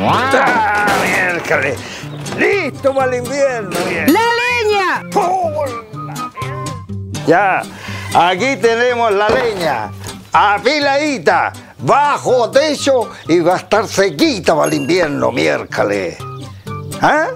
¡Ah, miércoles! ¡Listo para el invierno! bien. ¡La leña! Ya, aquí tenemos la leña, apiladita, bajo techo y va a estar sequita para el invierno, miércoles. ¿Ah?